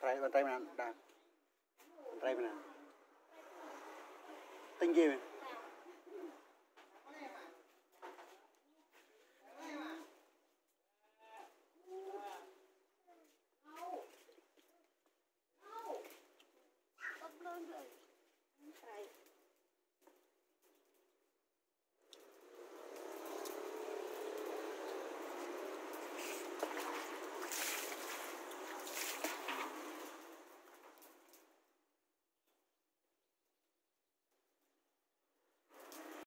try try mana dah try. Mana tinggi men